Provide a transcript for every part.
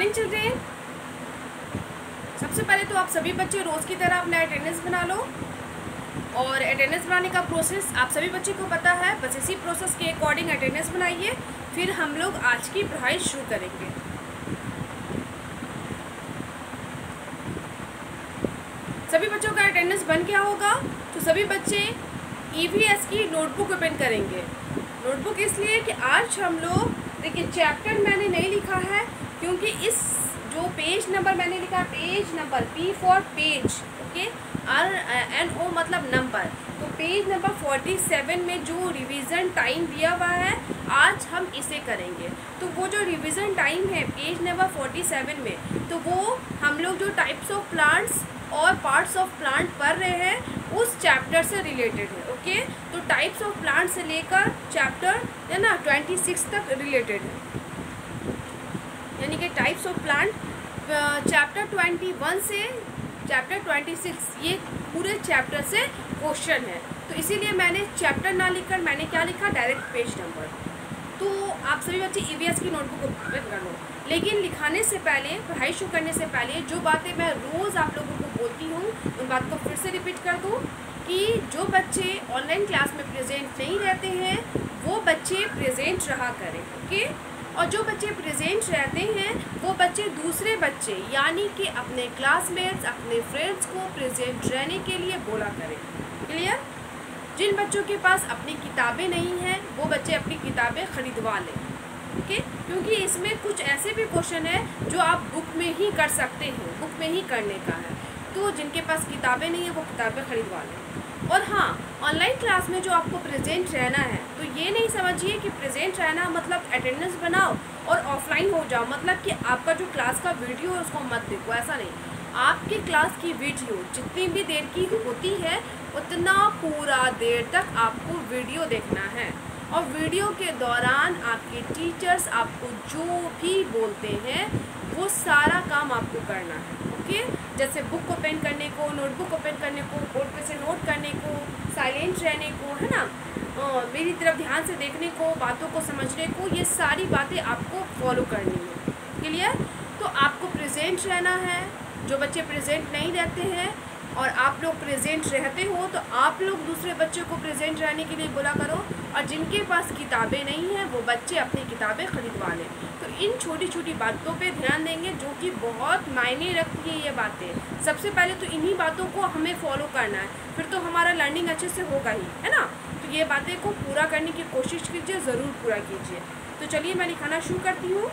Morning children सबसे पहले तो आप सभी बच्चे, रोज़ की तरह अपना अटेंडेंस बना लो। और अटेंडेंस बनाने का प्रोसेस आप सभी बच्चे को पता है, बस इसी प्रोसेस के अकॉर्डिंग अटेंडेंस बनाइए, फिर हम लोग आज की पढ़ाई शुरू करेंगे। सभी बच्चों का अटेंडेंस बन क्या होगा तो सभी बच्चे ईवीएस की नोटबुक ओपन करेंगे। नोटबुक इसलिए कि आज हम लोग, देखिए चैप्टर मैंने नहीं लिखा है क्योंकि इस जो पेज नंबर मैंने लिखा, page number P for page okay R N O मतलब नंबर तो पेज नंबर फोर्टी सेवन में जो रिवीजन टाइम दिया हुआ है, आज हम इसे करेंगे। तो वो जो रिवीजन टाइम है पेज नंबर फोर्टी सेवन में तो वो हम लोग जो टाइप्स ऑफ़ प्लांट्स और पार्ट्स ऑफ़ प्लांट पढ़ रहे हैं, उस चैप्टर से रिलेटेड है ओके तो टाइप्स ऑफ़ प्लांट से लेकर चैप्टर है ना ट्वेंटी सिक्स तक रिलेटेड है। यानी कि types of plant chapter twenty one से चैप्टर ट्वेंटी सिक्स ये पूरे चैप्टर से क्वेश्चन है। तो इसीलिए मैंने चैप्टर ना लिखकर मैंने क्या लिखा? डायरेक्ट पेज नंबर तो आप सभी बच्चे ईवीएस की नोटबुक ओपन कर लो। लेकिन लिखाने से पहले, पढ़ाई शुरू करने से पहले, जो बातें मैं रोज़ आप लोगों को बोलती हूँ, उन बात को फिर से रिपीट कर दूँ कि जो बच्चे ऑनलाइन क्लास में प्रेजेंट नहीं रहते हैं, वो बच्चे प्रेजेंट रहा करें ओके और जो बच्चे प्रेजेंट रहते हैं, वो बच्चे दूसरे बच्चे, यानी कि अपने क्लासमेट्स अपने फ्रेंड्स को प्रेजेंट रहने के लिए बोला करें। क्लियर जिन बच्चों के पास अपनी किताबें नहीं हैं, वो बच्चे अपनी किताबें ख़रीदवा लें। ओके क्योंकि इसमें कुछ ऐसे भी क्वेश्चन है, जो आप बुक में ही कर सकते हैं बुक में ही करने का है। तो जिनके पास किताबें नहीं हैं, वो किताबें ख़रीदवा लें। और हाँ ऑनलाइन क्लास में जो आपको प्रेजेंट रहना है तो ये नहीं समझिए कि प्रेजेंट रहना मतलब अटेंडेंस बनाओ और ऑफलाइन हो जाओ। मतलब कि आपका जो क्लास का वीडियो है, उसको मत देखो, ऐसा नहीं। आपकी क्लास की वीडियो जितनी भी देर की होती है, उतना पूरा देर तक आपको वीडियो देखना है। और वीडियो के दौरान आपके टीचर्स आपको जो भी बोलते हैं, वो सारा काम आपको करना है ओके जैसे बुक ओपन करने को नोटबुक ओपन करने को बोर्ड पे से नोट करने को साइलेंट रहने को है ना? आ, मेरी तरफ़ ध्यान से देखने को बातों को समझने को ये सारी बातें आपको फॉलो करनी है। क्लियर तो आपको प्रेजेंट रहना है जो बच्चे प्रेजेंट नहीं रहते हैं और आप लोग प्रेजेंट रहते हो तो आप लोग दूसरे बच्चों को प्रेजेंट रहने के लिए बोला करो और जिनके पास किताबें नहीं हैं, वो बच्चे अपनी किताबें खरीदवा लें। तो इन छोटी छोटी बातों पे ध्यान देंगे, जो कि बहुत मायने रखती है ये बातें। सबसे पहले तो इन्हीं बातों को हमें फॉलो करना है। फिर तो हमारा लर्निंग अच्छे से होगा ही, है ना? तो ये बातें को पूरा करने की कोशिश कीजिए, ज़रूर पूरा कीजिए। तो चलिए, मैं लिखाना शुरू करती हूँ।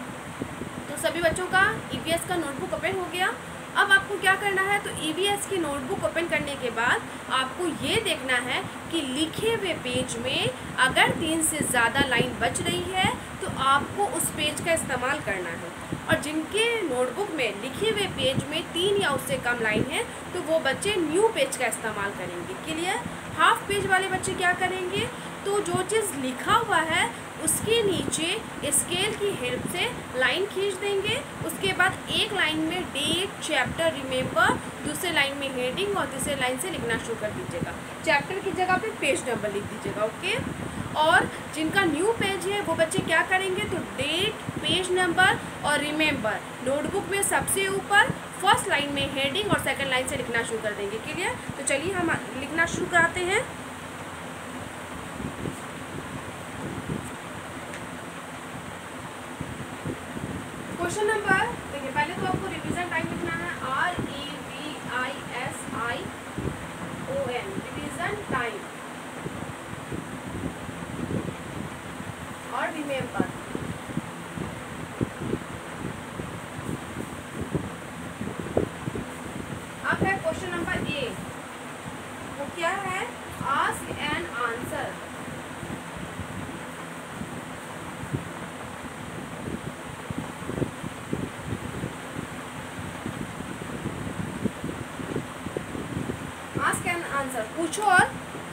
तो सभी बच्चों का ई का नोटबुक ओपन हो गया। अब आपको क्या करना है तो ई की नोटबुक ओपन करने के बाद आपको ये देखना है कि लिखे हुए पेज में अगर तीन से ज़्यादा लाइन बच रही है तो आपको उस पेज का इस्तेमाल करना है। और जिनके नोटबुक में लिखे हुए पेज में तीन या उससे कम लाइन है तो वो बच्चे न्यू पेज का इस्तेमाल करेंगे। क्लियर हाफ़ पेज वाले बच्चे क्या करेंगे? तो जो चीज़ लिखा हुआ है उसके नीचे स्केल की हेल्प से लाइन खींच देंगे। उसके बाद एक लाइन में डेट चैप्टर रिमेंबर दूसरे लाइन में हेडिंग और तीसरे लाइन से लिखना शुरू कर दीजिएगा। चैप्टर की जगह पे पेज नंबर लिख दीजिएगा ओके और जिनका न्यू पेज है, वो बच्चे क्या करेंगे? तो डेट पेज नंबर और रिमेंबर नोटबुक में सबसे ऊपर फ़र्स्ट लाइन में हेडिंग और सेकंड लाइन से लिखना शुरू कर देंगे। क्लियर तो चलिए हम लिखना शुरू कराते हैं क्वेश्चन नंबर देखिए पहले तो आपको रिवीजन टाइम लिखना है R E V I S I O N revision time और रिमेम्बर अब है क्वेश्चन नंबर ए वो क्या है आस्क एन आंसर आंसर पूछो और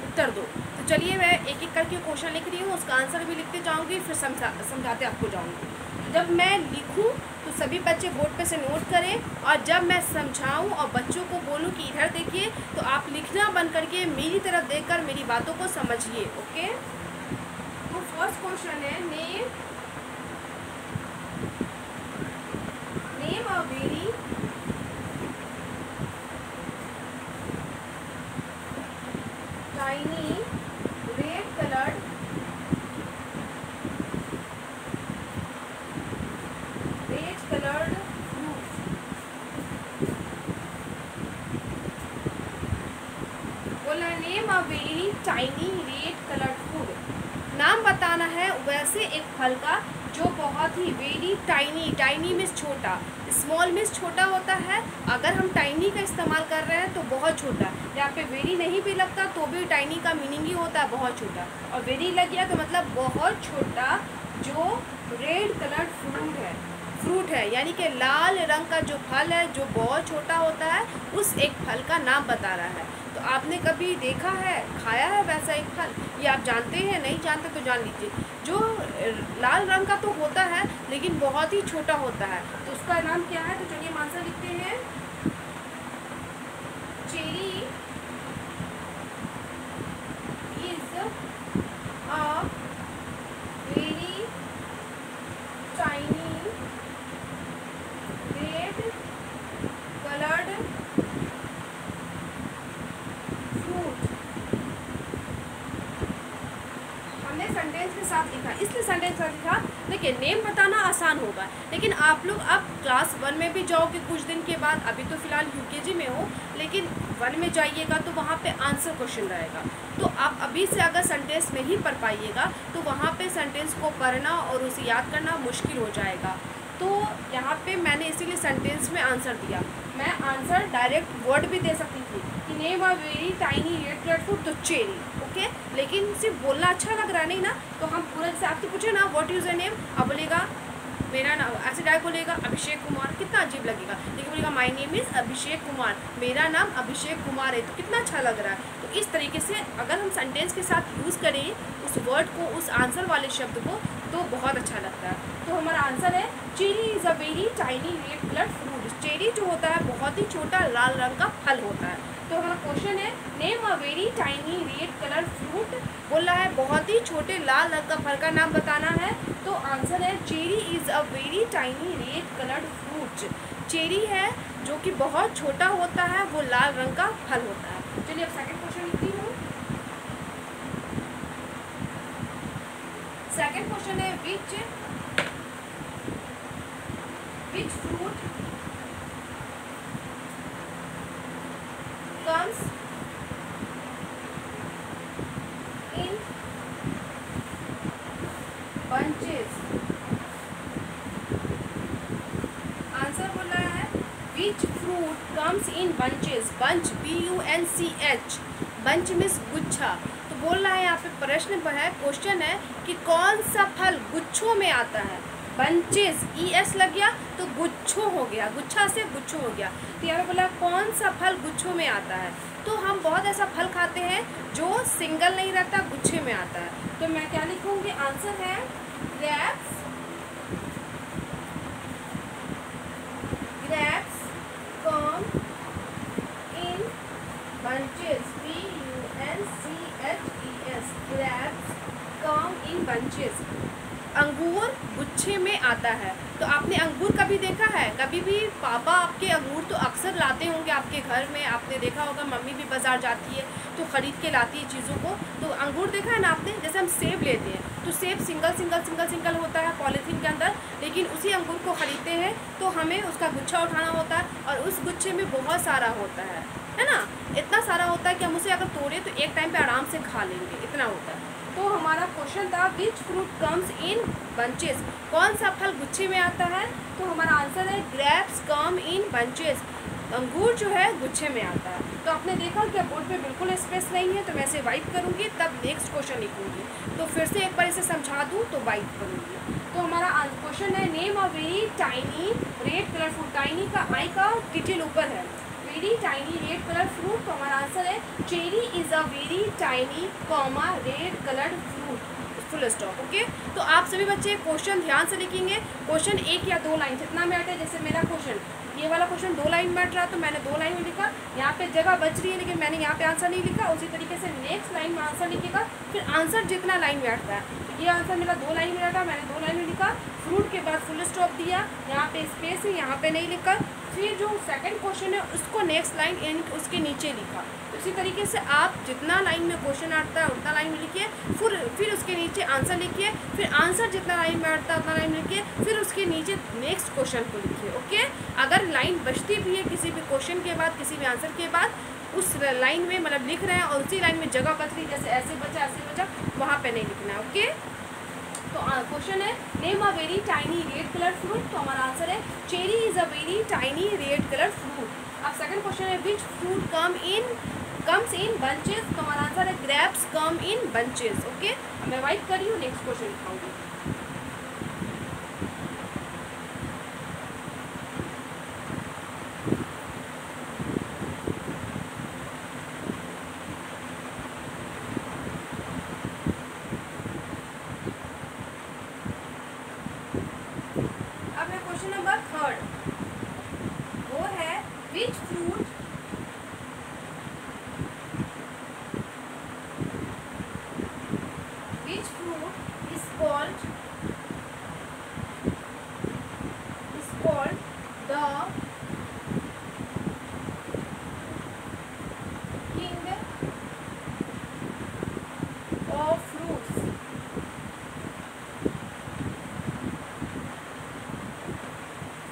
उत्तर दो। तो चलिए मैं एक एक करके क्वेश्चन लिख रही हूँ, उसका आंसर भी लिखते जाऊँगी, फिर समझा, समझाते आपको जाऊँगी। जब मैं लिखूँ तो सभी बच्चे बोर्ड पे से नोट करें, और जब मैं समझाऊँ और बच्चों को बोलूँ कि इधर देखिए तो आप लिखना बंद करके मेरी तरफ़ देखकर मेरी बातों को समझिए, ओके? तो फ़र्स्ट क्वेश्चन है name tiny red colored red colored fruit बोला, name a very tiny red coloured food नाम बताना है वैसे एक फल का जो बहुत ही वेरी टाइनी टाइनी मीन्स छोटा स्मॉल मीन्स छोटा होता है। अगर हम टाइनी का इस्तेमाल कर रहे हैं तो बहुत छोटा। यहाँ पे वेरी नहीं भी लगता तो भी टाइनी का मीनिंग ही होता है, बहुत छोटा। और वेरी लग गया तो मतलब बहुत छोटा जो रेड कलर फ्रूट है। फ्रूट है, यानी कि लाल रंग का जो फल है, जो बहुत छोटा होता है, उस एक फल का नाम बता रहा है। तो आपने कभी देखा है, खाया है वैसा एक फल? ये आप जानते हैं, नहीं जानते तो जान लीजिए। जो लाल रंग का तो होता है, लेकिन बहुत ही छोटा होता है। तो उसका नाम क्या है? तो चलिए मानसा लिखते हैं। Cherry is a very tiny red coloured fruit हमने सेंटेंस के साथ लिखा इसलिए सेंटेंस के साथ लिखा देखिए नेम बताना आसान होगा लेकिन आप लोग अब क्लास वन में भी जाओगे कुछ दिन के बाद, अभी तो फ़िलहाल यूकेजी में हो, लेकिन वन में जाइएगा तो वहाँ पे आंसर क्वेश्चन रहेगा। तो आप अभी से अगर सेंटेंस नहीं पढ़ पाइएगा तो वहाँ पे सेंटेंस को पढ़ना और उसे याद करना मुश्किल हो जाएगा। तो यहाँ पे मैंने इसीलिए सेंटेंस में आंसर दिया। मैं आंसर डायरेक्ट वर्ड भी दे सकती थी कि name a very tiny red colour food तो चेरी ओके लेकिन सिर्फ़ बोलना अच्छा लग रहा नहीं ना? तो हम पूरा जैसे आपसे पूछे ना व्हाट इज़ योर नेम आप बोलेगा मेरा नाम ऐसे डायरेक्ट बोलेगा अभिषेक कुमार, कितना अजीब लगेगा। लेकिन बोलेगा my name is Abhishek Kumar, मेरा नाम अभिषेक कुमार है। तो कितना अच्छा लग रहा है। तो इस तरीके से अगर हम सेंटेंस के साथ यूज़ करें, उस वर्ड को, उस आंसर वाले शब्द को तो बहुत अच्छा लगता है। तो हमारा आंसर है, cherry is a very tiny red colour fruit cherry जो होता है, बहुत ही छोटा, लाल रंग का फल होता है। तो हमारा क्वेश्चन है name a very tiny red बोल है, बहुत ही छोटे लाल रंग का फल का नाम बताना है। तो आंसर है, cherry is a very tiny red coloured fruit. Cherry है, जो कि बहुत छोटा होता है, वो लाल रंग का फल होता है। चलिए अब सेकंड क्वेश्चन लिखती हूँ। सेकंड क्वेश्चन है which which fruit comes in bunches answer बोल रहा है which fruit comes in bunches bunch B U N C H bunch means गुच्छा। तो बोल रहा है, यहाँ पे प्रश्न है क्वेश्चन है कि कौन सा फल गुच्छों में आता है? बंचेस ई एस लग गया तो गुच्छों हो गया। गुच्छा से गुच्छों हो गया। तो यहाँ पे बोला, कौन सा फल गुच्छों में आता है? तो हम बहुत ऐसा फल खाते हैं जो सिंगल नहीं रहता, गुच्छे में आता है। तो मैं क्या लिखूँगी? आंसर है ग्रेप्स bunches अंगूर गुच्छे में आता है। तो आपने अंगूर कभी देखा है? कभी भी पापा आपके अंगूर तो अक्सर लाते होंगे आपके घर में। आपने देखा होगा, मम्मी भी बाज़ार जाती है तो ख़रीद के लाती है चीज़ों को। तो अंगूर देखा है ना आपने? जैसे हम सेब लेते हैं तो सेब सिंगल सिंगल सिंगल सिंगल होता है पॉलीथीन के अंदर, लेकिन उसी अंगूर को ख़रीदते हैं तो हमें उसका गुच्छा उठाना होता है और उस गुच्छे में बहुत सारा होता है। है ना? इतना सारा होता है कि हम उसे अगर तोड़े तो एक टाइम पर आराम से खा लेंगे। इतना होता है। तो हमारा क्वेश्चन था which fruit comes in bunches कौन सा फल गुच्छे में आता है? तो हमारा आंसर है ग्रेप्स कम इन बंचेस अंगूर जो है, गुच्छे में आता है। तो आपने देखा कि बोर्ड पे बिल्कुल स्पेस नहीं है तो मैं इसे वाइप करूँगी, तब नेक्स्ट क्वेश्चन लिखूँगी। तो फिर से एक बार इसे समझा दूँ तो वाइप करूँगी। तो हमारा क्वेश्चन है name a very tiny red colour fruit tiny का आई का डिटेल ऊपर है। Very tiny red colour fruit तो हमारा आंसर है cherry is a very tiny comma red coloured fruit full stop okay तो आप सभी बच्चे क्वेश्चन ध्यान से लिखेंगे। क्वेश्चन एक या दो लाइन जितना में है, जैसे मेरा क्वेश्चन ये वाला क्वेश्चन दो लाइन में अट रहा तो मैंने दो लाइन में लिखा। यहाँ पे जगह बच रही है, लेकिन मैंने यहाँ पे आंसर नहीं लिखा। उसी तरीके से नेक्स्ट लाइन में आंसर लिखेगा। फिर आंसर जितना लाइन में अटता है। तो ये आंसर मेरा दो लाइन में था, मैंने दो लाइन में लिखा। फ्रूट के बाद फुल स्टॉप दिया। यहाँ पे स्पेस है, यहाँ पे नहीं लिखा। फिर जो सेकंड क्वेश्चन है, उसको नेक्स्ट लाइन यानी उसके नीचे लिखा। इसी तरीके से आप जितना लाइन में क्वेश्चन आता है, उतना लाइन में लिखिए, फिर फिर उसके नीचे आंसर लिखिए, फिर आंसर जितना लाइन में आता है, उतना लाइन में लिखिए, फिर उसके नीचे नेक्स्ट क्वेश्चन को लिखिए ओके अगर लाइन बचती भी है किसी भी क्वेश्चन के बाद, किसी भी आंसर के बाद, उस लाइन में मतलब लिख रहे हैं और उसी लाइन में जगह बच रही जैसे ऐसे बचा ऐसे बचा, वहाँ पर नहीं लिखना है ओके तो क्वेश्चन है name a very tiny red colour fruit तो हमारा आंसर है cherry is a very tiny red colour fruit अब सेकंड क्वेश्चन है which fruit come in comes in bunches तो हमारा आंसर है grapes come in bunches okay मैं wait करी हूँ नेक्स्ट क्वेश्चन लिखाऊँगी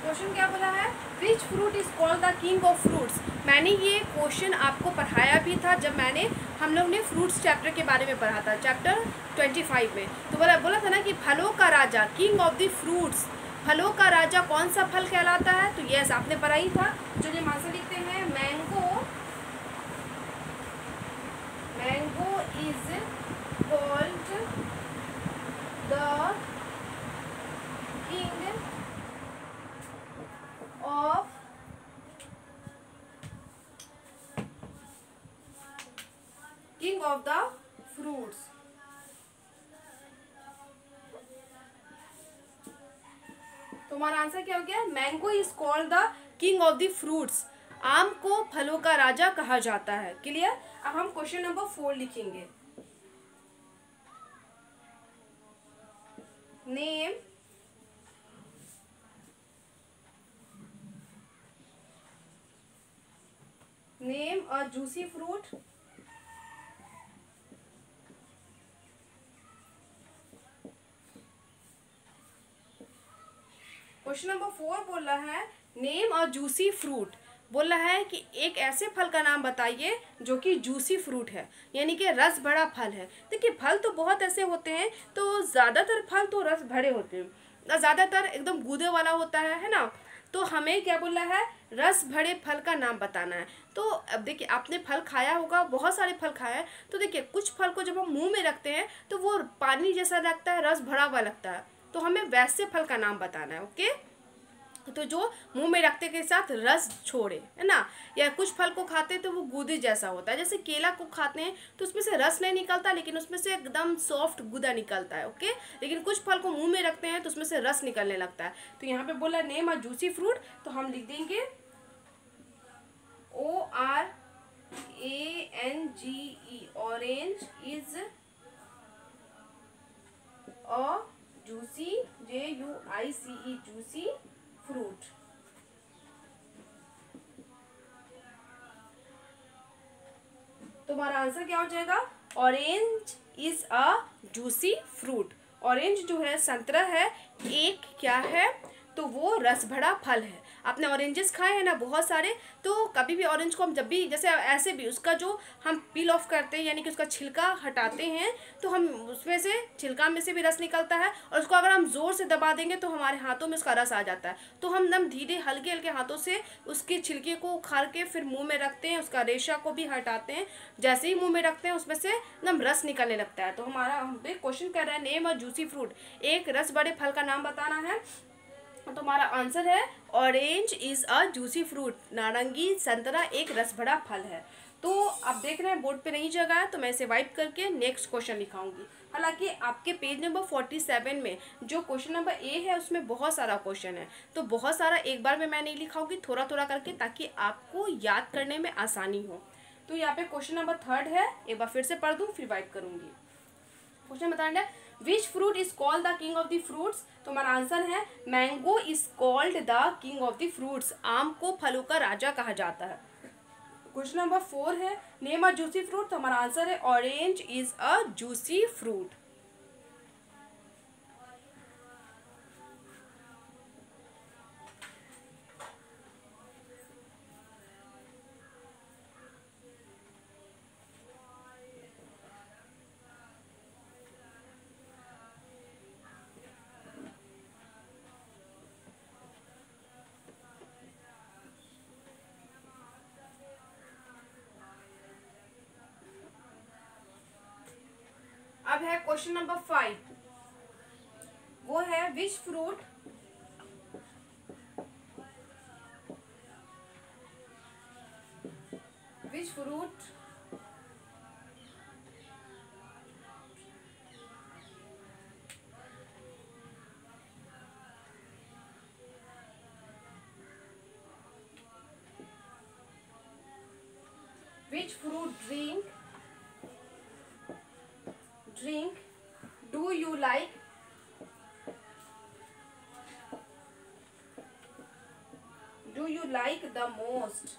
क्वेश्चन क्या बोला है which fruit is called the king of fruits मैंने ये क्वेश्चन आपको पढ़ाया भी था जब मैंने हम लोग ने फ्रूट्स चैप्टर के बारे में पढ़ा था चैप्टर ट्वेंटी फाइव में। तो बोला बोला था ना कि फलों का राजा किंग ऑफ़ द फ्रूट्स फलों का राजा कौन सा फल कहलाता है? तो यस आपने पढ़ा ही था। ये आंसर लिखते हैं। Mango mango is called the king तुम्हारा आंसर क्या हो गया? Mango is called the king of the fruits आम को फलों का राजा कहा जाता है। क्लियर अब हम क्वेश्चन नंबर फोर लिखेंगे। Name name a juicy fruit question number four बोल रहा है, नेम अ जूसी फ्रूट बोल रहा है कि एक ऐसे फल का नाम बताइए जो कि जूसी फ्रूट है, यानी कि रस भरा फल है। देखिए, फल तो बहुत ऐसे होते हैं तो ज़्यादातर फल तो रस भरे होते हैं। ज़्यादातर एकदम गूदे वाला होता है है ना? तो हमें क्या बोल रहा है? रस भरे फल का नाम बताना है। तो अब देखिए, आपने फल खाया होगा, बहुत सारे फल खाए हैं तो देखिए, कुछ फल को जब हम मुँह में रखते हैं तो वो पानी जैसा लगता है, रस भरा हुआ लगता है। तो हमें वैसे फल का नाम बताना है ओके तो जो मुँह में रखते के साथ रस छोड़े, है ना? या कुछ फल को खाते तो वो गूदे जैसा होता है। जैसे केला को खाते हैं तो उसमें से रस नहीं निकलता, लेकिन उसमें से एकदम सॉफ्ट गुदा निकलता है ओके लेकिन कुछ फल को मुँह में रखते हैं तो उसमें से रस निकलने लगता है। तो यहाँ पे बोला नेम आ जूसी फ्रूट तो हम लिख देंगे O R A N G E orange is a juicy J U I C E juicy fruit. तुम्हारा आंसर क्या हो जाएगा? Orange is a juicy fruit orange जो है, संतरा है, एक क्या है? तो वो रस भरा फल है। आपने ऑरेंजेस खाए, हैं ना, बहुत सारे। तो कभी भी ऑरेंज को हम जब भी, जैसे ऐसे भी, उसका जो हम पील ऑफ़ करते हैं, यानी कि उसका छिलका हटाते हैं तो हम उसमें से छिलका में से भी रस निकलता है और उसको अगर हम ज़ोर से दबा देंगे तो हमारे हाथों में उसका रस आ जाता है। तो हम एकदम धीरे हल्के हल्के हाथों से उसके छिलके को उखाड़ के फिर मुँह में रखते हैं, उसका रेशा को भी हटाते हैं। जैसे ही मुँह में रखते हैं, उसमें से एकदम रस निकलने लगता है। तो हमारा हम पे क्वेश्चन कर रहे हैं, नेम और जूसी फ्रूट एक रस बड़े फल का नाम बताना है। तो हमारा आंसर है orange is a juicy fruit नारंगी, संतरा एक रस भरा फल है। तो आप देख रहे हैं बोर्ड पे नहीं जगह है तो मैं इसे वाइप करके नेक्स्ट क्वेश्चन लिखाऊँगी। हालाँकि आपके पेज नंबर फोर्टी सेवन में जो क्वेश्चन नंबर ए है, उसमें बहुत सारा क्वेश्चन है। तो बहुत सारा एक बार में मैं नहीं लिखाऊँगी थोड़ा थोड़ा करके ताकि आपको याद करने में आसानी हो। तो यहाँ पे क्वेश्चन नंबर थर्ड है, एक बार फिर से पढ़ दूँ, फिर वाइप करूँगी। क्वेश्चन बताना which fruit is called the king of the fruits तो हमारा आंसर है mango is called the king of the fruits आम को फलों का राजा कहा जाता है। क्वेश्चन नंबर फोर है नेम अ जूसी फ्रूट तो हमारा आंसर है orange is a juicy fruit अब है क्वेश्चन नंबर फाइव। वो है which fruit which fruit which fruit drink drink. Do you like do you like the most?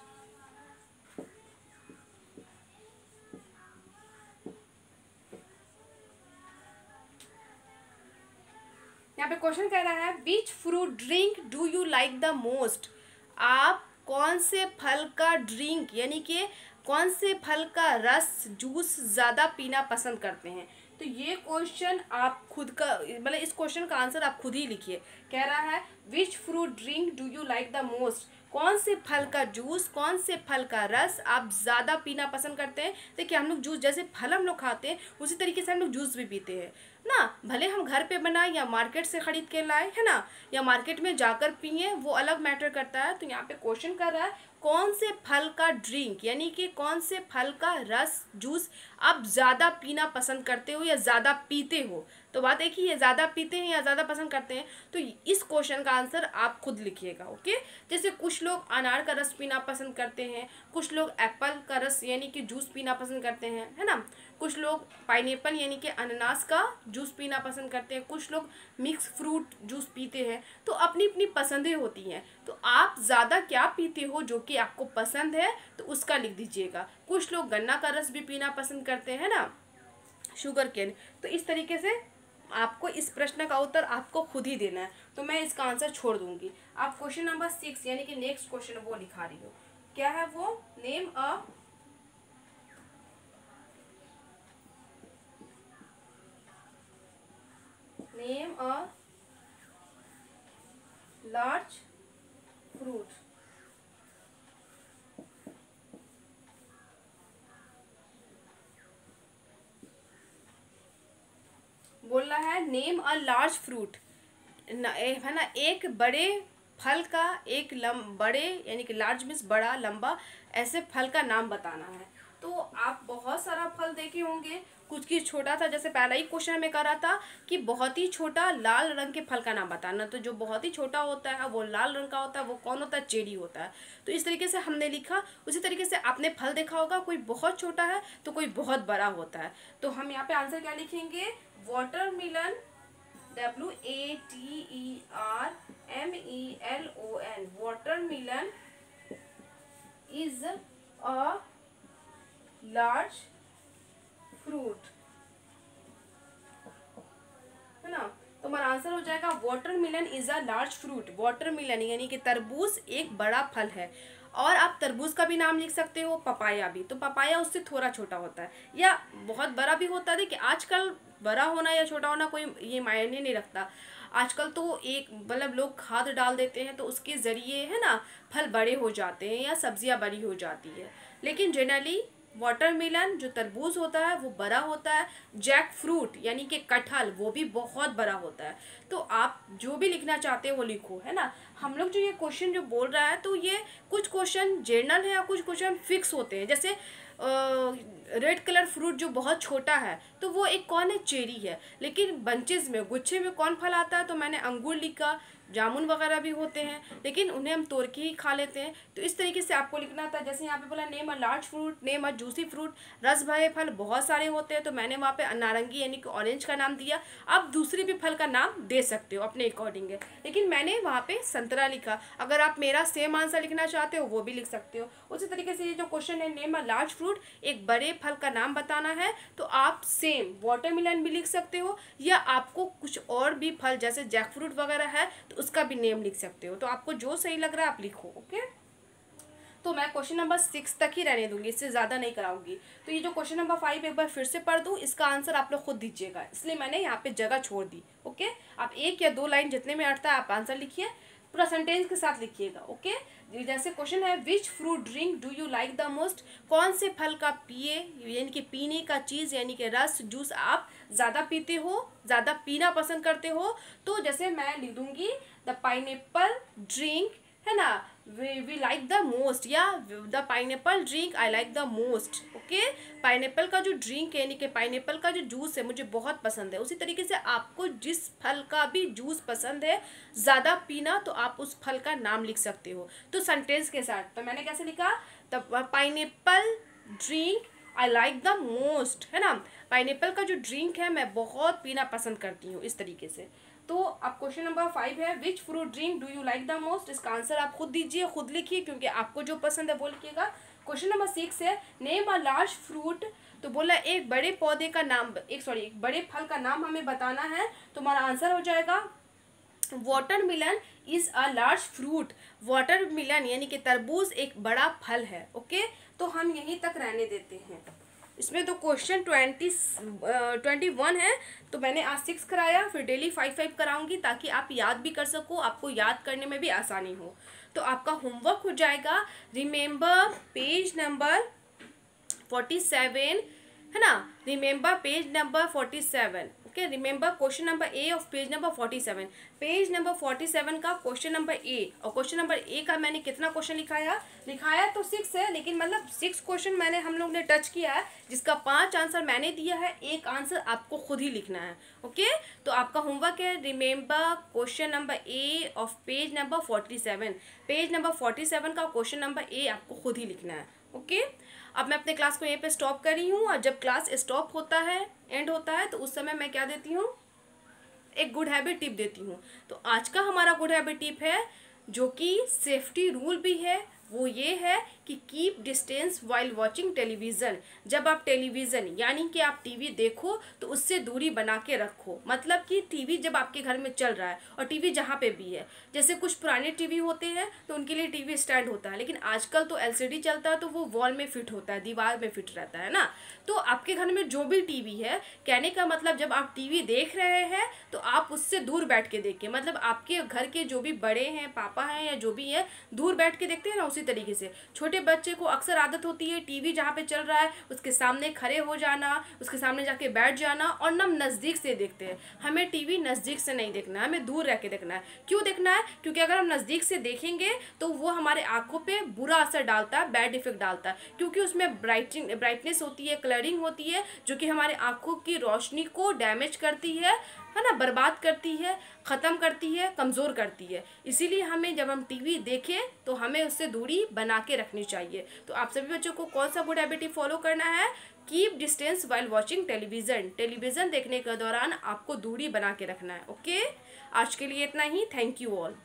यहाँ पे क्वेश्चन कह रहा है which fruit drink do you like the most आप कौन से फल का ड्रिंक यानी कि कौन से फल का रस जूस ज़्यादा पीना पसंद करते हैं? तो ये क्वेश्चन आप खुद का मतलब इस क्वेश्चन का आंसर आप खुद ही लिखिए। कह रहा है which fruit drink do you like the most कौन से फल का जूस कौन से फल का रस आप ज़्यादा पीना पसंद करते हैं? देखिए, हम लोग जूस जैसे फल हम लोग खाते हैं, उसी तरीके से हम लोग जूस भी पीते हैं। ना, भले हम घर पे बनाए या मार्केट से ख़रीद के लाए, है ना? या मार्केट में जाकर पिए, वो अलग मैटर करता है। तो यहाँ पे क्वेश्चन कर रहा है कौन से फल का ड्रिंक यानी कि कौन से फल का रस जूस आप ज़्यादा पीना पसंद करते हो या ज़्यादा पीते हो? तो बात एक ही है ज़्यादा पीते हैं या ज़्यादा पसंद करते हैं तो इस क्वेश्चन का आंसर आप खुद लिखिएगा ओके जैसे कुछ लोग अनार का रस पीना पसंद करते हैं, कुछ लोग एप्पल का रस, यानी कि जूस पीना पसंद करते हैं, है ना? कुछ लोग पाइनएप्पल यानी कि अनानास का जूस पीना पसंद करते हैं, कुछ लोग मिक्स फ्रूट जूस पीते हैं तो अपनी अपनी पसंदें होती हैं तो आप ज़्यादा क्या पीते हो जो कि आपको पसंद है तो उसका लिख दीजिएगा। कुछ लोग गन्ना का रस भी पीना पसंद करते हैं ना शुगर केन तो इस तरीके से आपको इस प्रश्न का उत्तर आपको खुद ही देना है। तो मैं इसका आंसर छोड़ दूँगी। आप क्वेश्चन नंबर सिक्स यानी कि नेक्स्ट क्वेश्चन वो लिखा रही हो। क्या है वो? Name a name a large fruit बोल रहा है नेम अ लार्ज फ्रूट है ना, एक बड़े फल का, एक लम, बड़े, यानी कि लार्ज मीन्स बड़ा, लंबा, ऐसे फल का नाम बताना है। तो आप बहुत सारा फल देखे होंगे। कुछ की छोटा था, जैसे पहला ही क्वेश्चन में करा था कि बहुत ही छोटा लाल रंग के फल का नाम बताना। तो जो बहुत ही छोटा होता है, वो लाल रंग का होता है, वो कौन होता है? चेरी होता है। तो इस तरीके से हमने लिखा। उसी तरीके से आपने फल देखा होगा, कोई बहुत छोटा है तो कोई बहुत बड़ा होता है। तो हम यहाँ पे आंसर क्या लिखेंगे? Watermelon W A T E R M E L O N water melon is a large fruit है ना? तो हमारा आंसर हो जाएगा water watermelon is a large fruit water watermelon यानी कि तरबूज एक बड़ा फल है। और आप तरबूज का भी नाम लिख सकते हो, पपाया भी। तो पपाया उससे थोड़ा छोटा होता है। या बहुत बड़ा भी होता है कि आजकल बड़ा होना या छोटा होना कोई ये मायने नहीं रखता। आजकल तो एक मतलब लोग खाद डाल देते हैं तो उसके ज़रिए, है ना, फल बड़े हो जाते हैं या सब्ज़ियाँ बड़ी हो जाती है। लेकिन जनरली वाटरमेलन जो तरबूज होता है, वो बड़ा होता है। जैक फ्रूट यानी कि कटहल, वो भी बहुत बड़ा होता है। तो आप जो भी लिखना चाहते हो, वो लिखो, है ना? हम लोग जो ये क्वेश्चन जो बोल रहा है तो ये कुछ क्वेश्चन जर्नल है या कुछ क्वेश्चन फिक्स होते हैं? जैसे रेड कलर फ्रूट जो बहुत छोटा है तो वो एक कौन है? चेरी है। लेकिन बंचेज में, गुच्छे में कौन फल आता है? तो मैंने अंगूर लिखा, जामुन वगैरह भी होते हैं, लेकिन उन्हें हम तोड़ के ही खा लेते हैं। तो इस तरीके से आपको लिखना था जैसे यहाँ पे बोला name a large fruit name a juicy fruit रस भरे फल बहुत सारे होते हैं तो मैंने वहाँ पे नारंगी यानी कि ऑरेंज का नाम दिया। आप दूसरे भी फल का नाम दे सकते हो अपने अकॉर्डिंग है। लेकिन मैंने वहाँ पर संतरा लिखा। अगर आप मेरा सेम आंसर लिखना चाहते हो, वो भी लिख सकते हो। उसी तरीके से ये जो क्वेश्चन है नेम अ लार्ज फ्रूट एक बड़े फल का नाम बताना है तो आप सेम वाटरमेलन भी लिख सकते हो, या आपको कुछ और भी फल जैसे जैक फ्रूट वगैरह है तो उसका भी नेम लिख सकते हो। तो आपको जो सही लग रहा है, आप लिखो ओके तो मैं क्वेश्चन नंबर सिक्स तक ही रहने दूँगी, इससे ज़्यादा नहीं कराऊँगी। तो ये जो क्वेश्चन नंबर फाइव एक बार फिर से पढ़ दूँ, इसका आंसर आप लोग खुद दीजिएगा। इसलिए मैंने यहाँ पे जगह छोड़ दी ओके आप एक या दो लाइन जितने में अटता है, आप आंसर लिखिए पूरा सेंटेंस के साथ लिखिएगा ओके जैसे क्वेश्चन है which fruit drink do you like the most कौन से फल का पिए, यानी कि पीने का चीज़, यानी कि रस जूस आप ज़्यादा पीते हो, ज़्यादा पीना पसंद करते हो? तो जैसे मैं लिख दूँगी द पाइन ड्रिंक है ना? We we like the most या the pine drink I like the most okay pine का जो ड्रिंक है, यानी कि पाइन का जो जूस है, मुझे बहुत पसंद है। उसी तरीके से आपको जिस फल का भी जूस पसंद है, ज़्यादा पीना तो आप उस फल का नाम लिख सकते हो। तो सेंटेंस के साथ तो मैंने कैसे लिखा? The pine drink I like the most है ना? पाइन का जो ड्रिंक है, मैं बहुत पीना पसंद करती हूँ इस तरीके से। तो अब क्वेश्चन नंबर फाइव है which fruit drink do you like the most इसका आंसर आप खुद दीजिए, खुद लिखिए, क्योंकि आपको जो पसंद है वो लिखिएगा। क्वेश्चन नंबर सिक्स है नेम अ लार्ज फ्रूट तो बोला एक बड़े पौधे का नाम, एक सॉरी एक बड़े फल का नाम हमें बताना है तो हमारा आंसर हो जाएगा water melon is a large fruit water melon यानी कि तरबूज एक बड़ा फल है ओके तो हम यहीं तक रहने देते हैं। इसमें तो क्वेश्चन ट्वेंटी ट्वेंटी वन है तो मैंने आज सिक्स कराया, फिर डेली फाइव फाइव कराऊँगी ताकि आप याद भी कर सको, आपको याद करने में भी आसानी हो। तो आपका होमवर्क हो जाएगा। Remember page number forty seven है ना? Remember page number forty seven okay remember question number A of page number forty seven page number forty seven का क्वेश्चन नंबर ए और क्वेश्चन नंबर ए का मैंने कितना क्वेश्चन लिखाया? लिखाया तो सिक्स है, लेकिन मतलब सिक्स क्वेश्चन मैंने हम लोग ने टच किया है, जिसका पाँच आंसर मैंने दिया है, एक आंसर आपको खुद ही लिखना है ओके तो आपका होमवर्क है remember question number A of page number forty seven page number forty seven का क्वेश्चन नंबर ए आपको खुद ही लिखना है ओके? अब मैं अपने क्लास को यहीं पे स्टॉप कर रही हूँ और जब क्लास स्टॉप होता है एंड होता है तो उस समय मैं क्या देती हूँ? एक गुड हैबिट टिप देती हूँ। तो आज का हमारा गुड हैबिट टिप है, जो कि सेफ्टी रूल भी है, वो ये है कि keep distance while watching television जब आप टेलीविज़न यानी कि आप टीवी देखो तो उससे दूरी बना के रखो। मतलब कि टीवी जब आपके घर में चल रहा है, और टीवी जहाँ पे भी है। जैसे कुछ पुराने टीवी होते हैं तो उनके लिए टीवी स्टैंड होता है। लेकिन आजकल तो एलसीडी चलता है तो वो वॉल में फिट होता है, दीवार में फिट रहता है ना? तो आपके घर में जो भी टीवी है, कहने का मतलब जब आप टीवी देख रहे हैं तो आप उससे दूर बैठ के देखें मतलब आपके घर के जो भी बड़े हैं, पापा हैं या जो भी हैं, दूर बैठ के देखते हैं ना उसी तरीके से। छोटे बच्चे को अक्सर आदत होती है टीवी जहाँ पे चल रहा है, उसके सामने खड़े हो जाना, उसके सामने जाके बैठ जाना और ना नज़दीक से देखते हैं। हमें टीवी नज़दीक से नहीं देखना है, हमें दूर रह के देखना है। क्यों देखना है? क्योंकि अगर हम नज़दीक से देखेंगे तो वो हमारे आँखों पर बुरा असर डालता है बैड इफ़ेक्ट डालता है। क्योंकि उसमें ब्राइटिंग ब्राइटनेस होती है कलरिंग होती है, जो कि हमारे आँखों की रोशनी को डैमेज करती है है ना, बर्बाद करती है, ख़त्म करती है, कमज़ोर करती है। इसीलिए हमें जब हम टीवी देखें तो हमें उससे दूरी बना के रखनी चाहिए। तो आप सभी बच्चों को कौन सा गुड हैबिट फॉलो करना है? Keep distance while watching television television देखने के दौरान आपको दूरी बना के रखना है ओके आज के लिए इतना ही। Thank you all